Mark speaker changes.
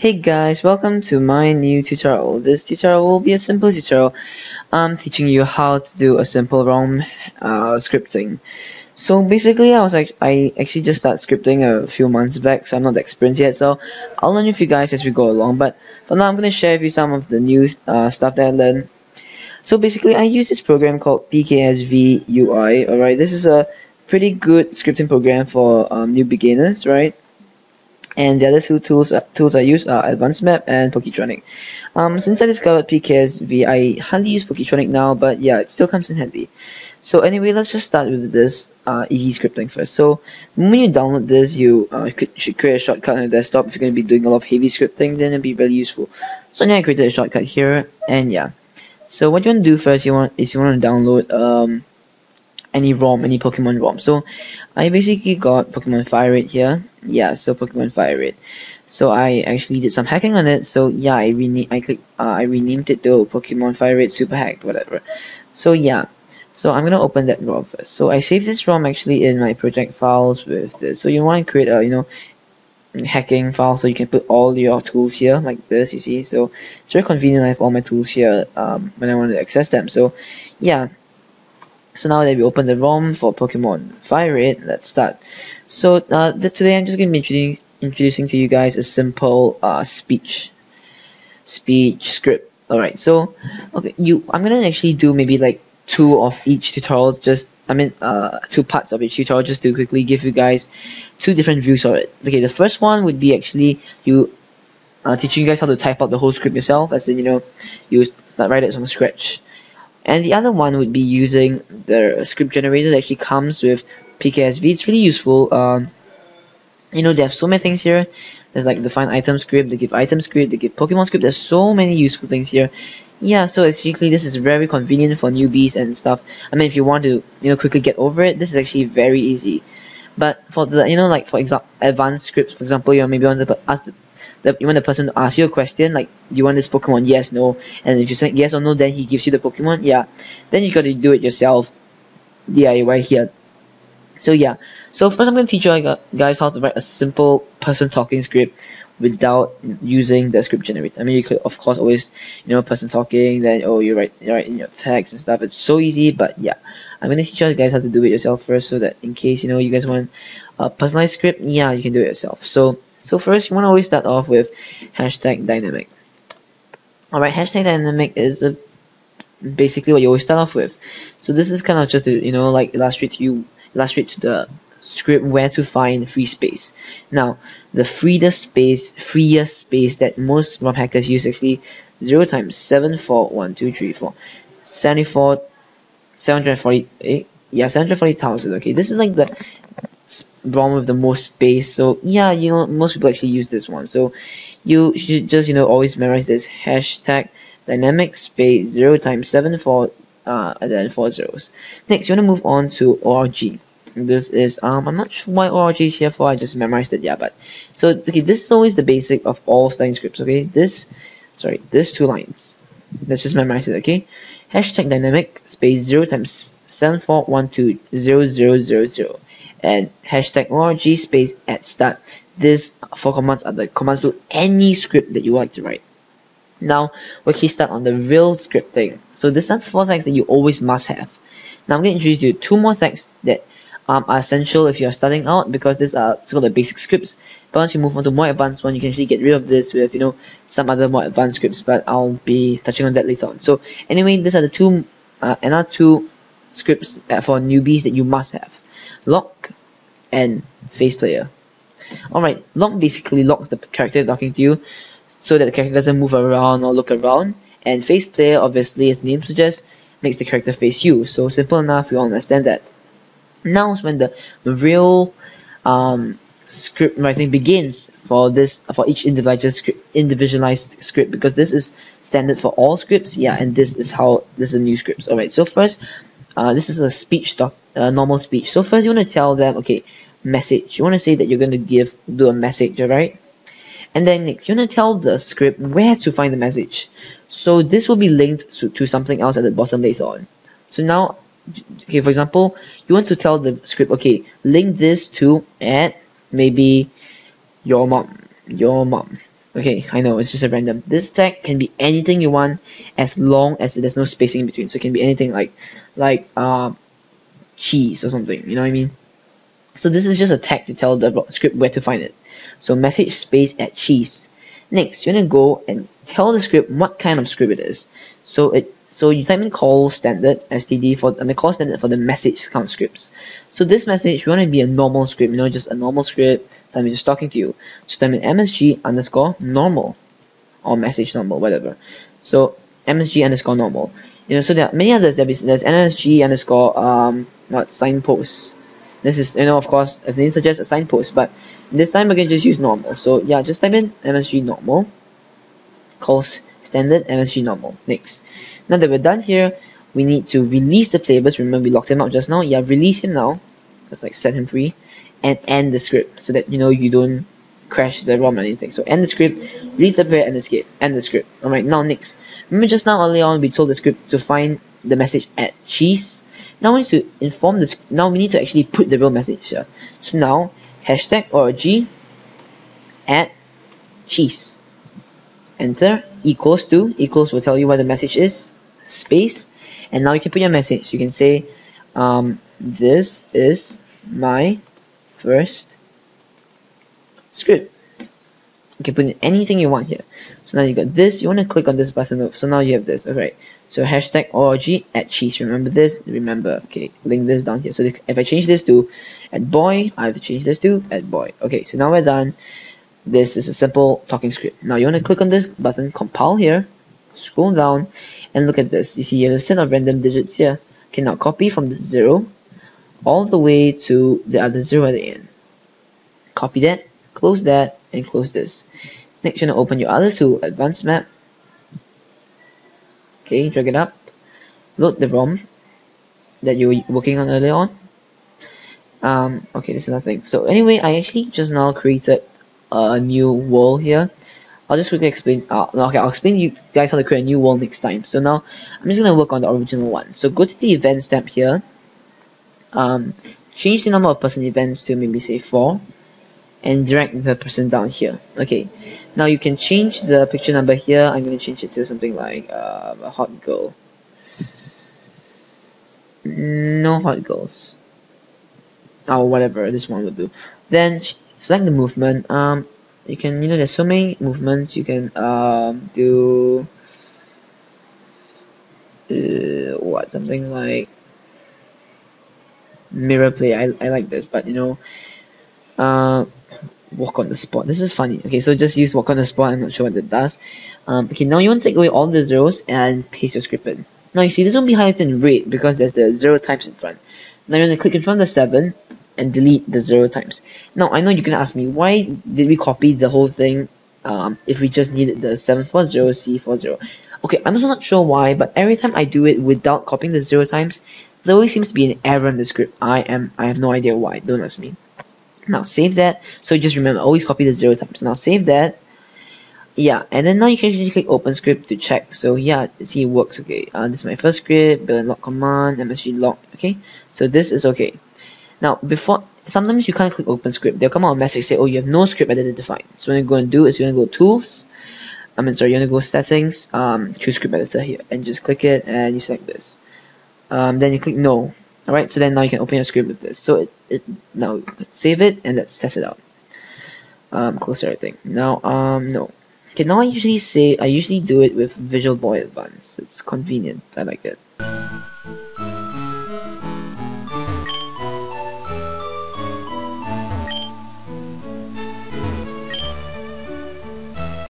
Speaker 1: Hey guys, welcome to my new tutorial. This tutorial will be a simple tutorial I'm teaching you how to do a simple ROM uh, scripting. So basically I was like I actually just started scripting a few months back so I'm not experienced yet so I'll learn with you guys as we go along but for now I'm to share with you some of the new uh, stuff that I learned. So basically I use this program called PKSV UI alright this is a pretty good scripting program for um, new beginners right and the other two tools uh, tools I use are Advanced Map and Poketronic. Um, since I discovered PKSV, I hardly use Poketronic now, but yeah, it still comes in handy. So anyway, let's just start with this uh, easy scripting first. So when you download this, you uh, could, should create a shortcut on your desktop if you're going to be doing a lot of heavy scripting, then it'd be really useful. So now I created a shortcut here, and yeah. So what you want to do first, you want is you want to download um, any ROM, any Pokemon ROM. So I basically got Pokemon Fire Red here. Yeah, so Pokemon Fire Red. So I actually did some hacking on it. So yeah, I rename I click uh, I renamed it to Pokemon Fire Red Super Hacked, whatever. So yeah. So I'm gonna open that ROM first. So I saved this ROM actually in my project files with this. So you want to create a you know hacking file so you can put all your tools here like this you see so it's very convenient I have all my tools here um, when I want to access them so yeah so now that we open the ROM for Pokemon Fire Red, let's start. So uh, today I'm just going to be introducing, to you guys a simple uh, speech speech script. Alright, so okay, you I'm gonna actually do maybe like two of each tutorial just I mean uh two parts of each tutorial just to quickly give you guys two different views of it. Okay, the first one would be actually you uh, teaching you guys how to type out the whole script yourself as in you know you start write it from scratch and the other one would be using the script generator that actually comes with PKSV. It's really useful. Um, you know, they have so many things here. There's like the find item script, they give item script, they give Pokemon script. There's so many useful things here. Yeah, so basically this is very convenient for newbies and stuff. I mean, if you want to, you know, quickly get over it, this is actually very easy. But for the, you know, like for example, advanced scripts, for example, you know, maybe want to ask the the, you want the person to ask you a question like you want this Pokemon yes no. And if you say yes or no then he gives you the Pokemon yeah. Then you got to do it yourself. DIY here. So yeah. So first I'm going to teach you guys how to write a simple person talking script without using the script generator. I mean you could of course always you know a person talking then oh you write you write in your text and stuff. It's so easy but yeah. I'm going to teach you guys how to do it yourself first so that in case you know you guys want a personalized script yeah you can do it yourself. So so first, you want to always start off with hashtag dynamic. Alright, hashtag dynamic is a, basically what you always start off with. So this is kind of just to, you know, like illustrate to you, illustrate to the script where to find free space. Now, the freest space, freest space that most ROM hackers use actually 0 times 7, 4, 1, 2, 3, 4, 74, 748, yeah, 740,000, okay, this is like the ROM with the most space. So yeah, you know, most people actually use this one. So you should just, you know, always memorize this hashtag dynamic space 0 times 7 for uh, then 4 zeros. Next, you want to move on to ORG. This is, um, I'm not sure why ORG is here for, I just memorized it, yeah, but, so, okay, this is always the basic of all styling scripts, okay, this, sorry, this two lines, let's just memorize it, okay, hashtag dynamic space 0 times 74120000 and hashtag org space at start. These four commands are the commands to any script that you like to write. Now, we can start on the real scripting. So these are four things that you always must have. Now I'm going to introduce you to two more things that um, are essential if you're starting out because these are sort of the basic scripts. But once you move on to more advanced one, you can actually get rid of this with you know some other more advanced scripts. But I'll be touching on that later on. So anyway, these are the two uh, another two scripts uh, for newbies that you must have. Lock and face player. Alright, lock basically locks the character talking to you so that the character doesn't move around or look around. And face player, obviously, as the name suggests, makes the character face you. So simple enough, you all understand that. Now is when the real um, script writing begins for this for each individualized script, individualized script because this is standard for all scripts. Yeah, and this is how this is a new scripts. Alright, so first uh, this is a speech doc, uh, normal speech. So first you want to tell them, okay, message. You want to say that you're going to give, do a message, alright? And then next, you want to tell the script where to find the message. So this will be linked to, to something else at the bottom later on. So now, okay, for example, you want to tell the script, okay, link this to at maybe your mom, your mom. Okay, I know, it's just a random. This tag can be anything you want as long as there's no spacing in between. So it can be anything like, like, uh, cheese or something, you know what I mean? So this is just a tag to tell the script where to find it. So message space at cheese. Next, you're gonna go and tell the script what kind of script it is. So it so you type in call standard std for I mean call standard for the message count scripts. So this message we want to be a normal script, you know, just a normal script. So I'm just talking to you. So type in msg underscore normal or message normal, whatever. So msg underscore normal. You know, so there are many others. There's msg underscore um what signposts. This is you know of course as the name suggests a signpost, but this time we're gonna just use normal. So yeah, just type in msg normal calls standard msg normal. Next. Now that we're done here, we need to release the bus. Remember we locked him out just now. Yeah, release him now. Let's like set him free and end the script so that you know you don't crash the ROM or anything. So end the script, release the player and escape. End the script. Alright, now next. Remember just now earlier on we told the script to find the message at cheese. Now we need to inform this now we need to actually put the real message here. So now hashtag or G at cheese. Enter equals to equals will tell you what the message is space and now you can put your message. You can say um, this is my first script. You can put in anything you want here. So now you got this you want to click on this button so now you have this alright. So hashtag org at cheese remember this remember okay link this down here. So if I change this to at boy I have to change this to at boy. Okay so now we're done this is a simple talking script now you want to click on this button compile here scroll down and look at this. You see you have a set of random digits here. Okay now copy from the 0 all the way to the other 0 at the end. Copy that close that and close this. Next you're going to open your other two advanced map. Okay drag it up. Load the ROM that you were working on earlier on. Um, okay there's nothing so anyway I actually just now created a new world here I'll just quickly explain, uh, okay, I'll explain you guys how to create a new world next time. So now, I'm just going to work on the original one. So go to the events tab here, um, change the number of person events to maybe say 4, and drag the person down here. Okay, now you can change the picture number here, I'm going to change it to something like uh, a hot girl. No hot girls. Oh, whatever, this one will do. Then select the movement, um, you can you know there's so many movements you can um, do uh, what something like mirror play I, I like this but you know uh, walk on the spot this is funny okay so just use walk on the spot I'm not sure what it does um, okay now you want to take away all the zeros and paste your script in. Now you see this will be highlighted in red because there's the zero times in front. Now you're to click in front of the 7 and delete the zero times. Now, I know you can ask me, why did we copy the whole thing um, if we just needed the 740C40? Okay, I'm also not sure why, but every time I do it without copying the zero times, there always seems to be an error in the script. I am, I have no idea why, don't ask me. Now, save that, so just remember, always copy the zero times. Now, save that, yeah, and then now you can just click open script to check. So yeah, see it works, okay. Uh, this is my first script, build and lock command, MSG lock, okay. So this is okay. Now, before sometimes you can't click open script. They'll come out a message say, oh, you have no script editor defined. So what you're going to do is you're going to go tools. I mean, sorry, you're going to go settings, um, choose script editor here, and just click it, and you select this. Um, then you click no. Alright, so then now you can open your script with this. So it, it now save it and let's test it out. Um, close everything. Now, um, no. Okay, now I usually say I usually do it with Visual Boy Advanced. It's convenient. I like it.